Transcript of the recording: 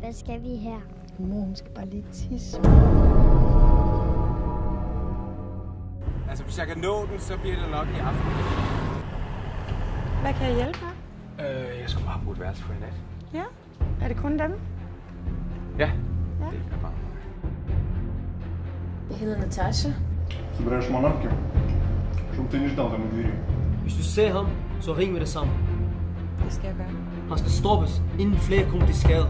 Hvad skal vi her? Mor, hun skal bare lige tisse. Altså, hvis jeg kan nå den, så bliver det nok i aften. Hvad kan jeg hjælpe med? Øh, jeg skulle bare bruge et værelse for i nat. Ja? Er det kun dem? Ja, Ja. det er bare Jeg hedder Natasha. Собираешь манатки, чтобы ты не ждал там у двери. Hvis du ser ham, så ring med det samme. Det skal jeg gøre. Han skal stoppes, inden flere kommer til skade.